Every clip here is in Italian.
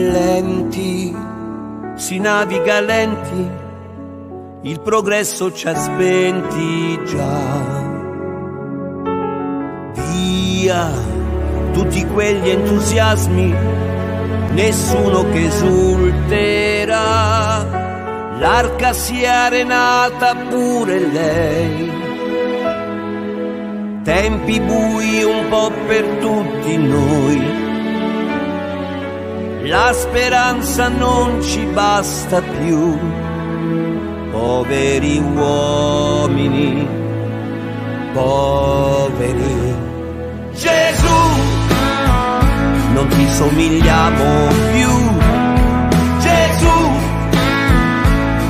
lenti, si naviga lenti, il progresso ci ha spenti già. Via tutti quegli entusiasmi, nessuno che esulterà, l'arca si è arenata pure lei. Tempi bui un po' per tutti noi la speranza non ci basta più, poveri uomini, poveri. Gesù, non ti somigliamo più, Gesù,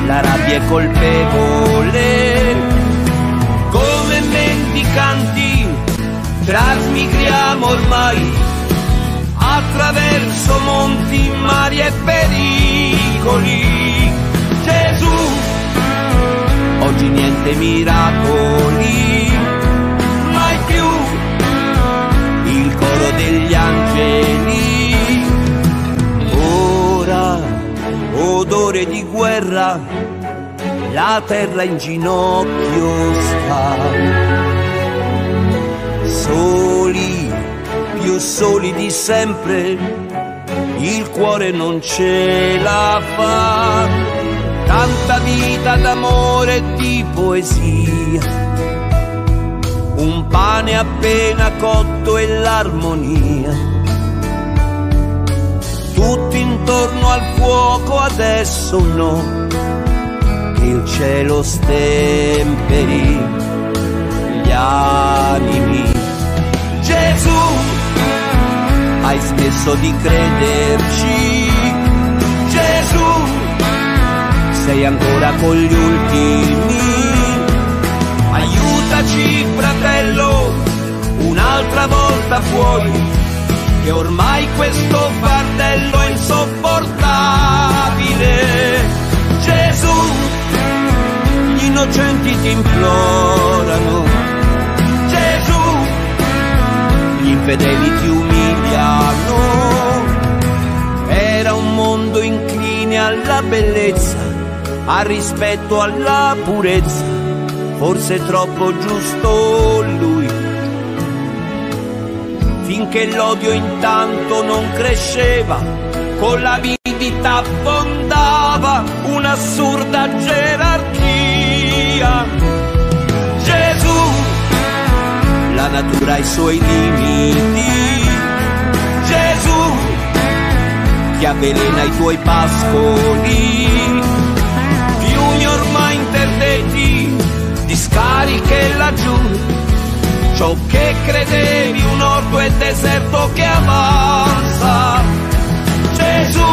la rabbia è colpevole, attraverso monti, mari e pericoli. Gesù, oggi niente miracoli, mai più il coro degli angeli. Ora, odore di guerra, la terra in ginocchio sta. Soli più soli di sempre, il cuore non ce la fa. Tanta vita d'amore e di poesia, un pane appena cotto e l'armonia. Tutti intorno al fuoco adesso no, il cielo stemperi gli animi. Gesù hai smesso di crederci. Gesù, sei ancora con gli ultimi. Aiutaci, fratello, un'altra volta fuori, che ormai questo fardello è insopportabile. Gesù, gli innocenti ti implorano. Gesù, gli infedeli ti umiliano. Era un mondo incline alla bellezza, al rispetto, alla purezza, forse troppo giusto lui. Finché l'odio intanto non cresceva, con l'avidità abbondava un'assurda gerarchia. Gesù la natura ha i suoi limiti. Che avvelena i tuoi pascoli, fiumi ormai interdetti, discariche laggiù, ciò che credevi un orto e deserto che avanza. Gesù,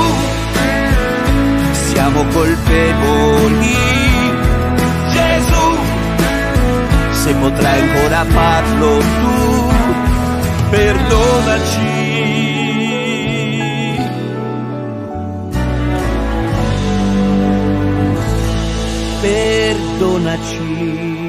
siamo colpevoli. Gesù, se potrai ancora farlo tu, perdonaci. donaci.